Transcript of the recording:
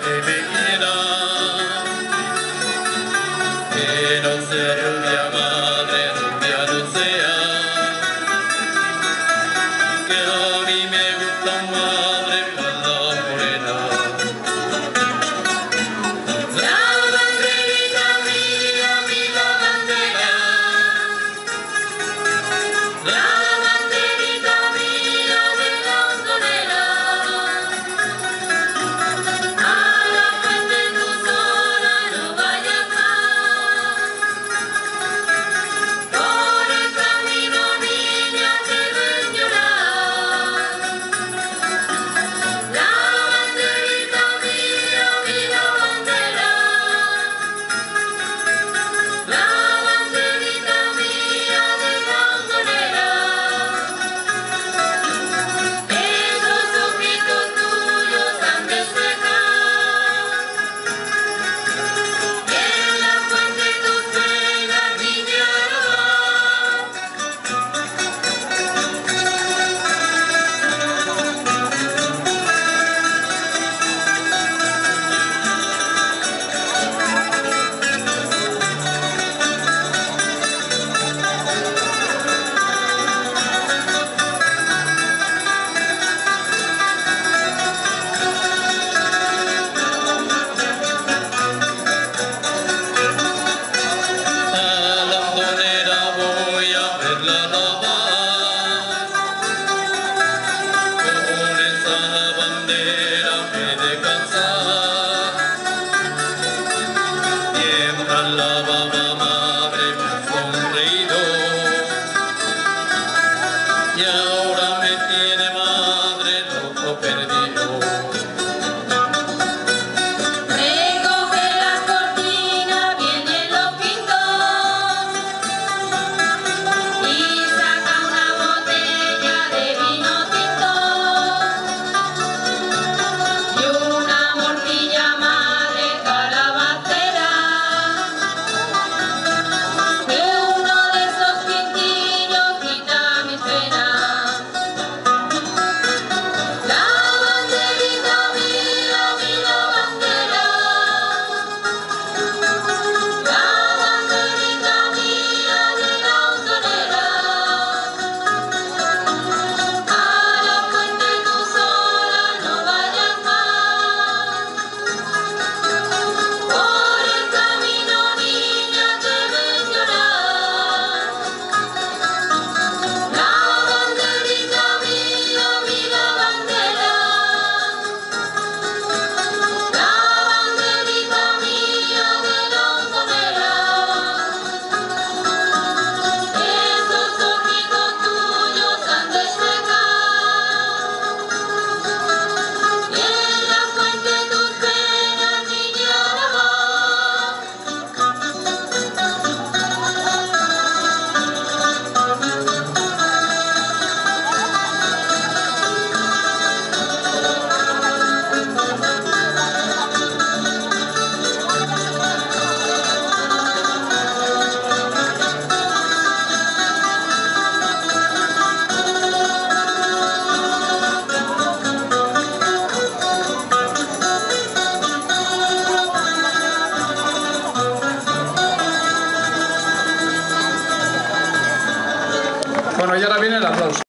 baby. 啦啦。Bueno, y ahora viene el aplauso.